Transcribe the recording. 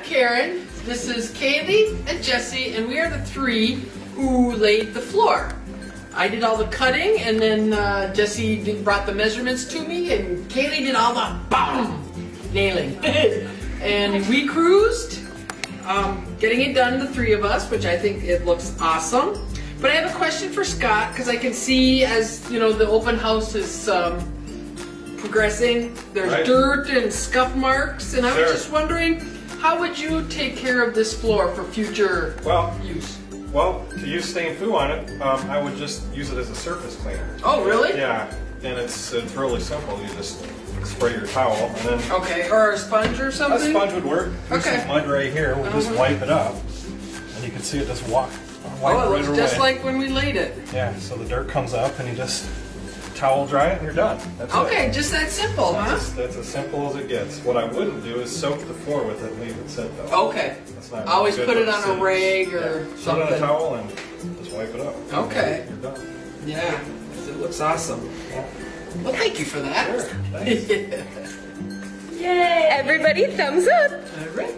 I'm Karen. This is Kaylee and Jesse, and we are the three who laid the floor. I did all the cutting, and then uh, Jesse did, brought the measurements to me, and Kaylee did all the boom nailing. and we cruised, um, getting it done, the three of us, which I think it looks awesome. But I have a question for Scott because I can see as you know the open house is um, progressing. There's Right. dirt and scuff marks, and I was just wondering, how would you take care of this floor for future Well, use? well, to use Stain Fu on it, um, I would just use it as a surface cleaner. Oh, really? Yeah, and it's it's really simple. You just spray your towel, and then Okay, or a sponge or something. a sponge would work. There's Okay. some mud right here. We'll just Uh-huh. wipe it up, and you can see it just walk. Wipe Oh, it right just away. like when we laid it. Yeah, so the dirt comes up, and you just towel dry it, and you're done. That's Okay, it. just that simple, huh? That's, that's as simple as it gets. What I wouldn't do is soak the floor with it and leave it sit though. Okay. That's not Always good put it on a rag or yeah. Put it on a towel and just wipe it up. Okay. You're done. Yeah, it looks awesome. Yeah. Well, thank you for that. Sure, thanks. Yay! Everybody, thumbs up. All right.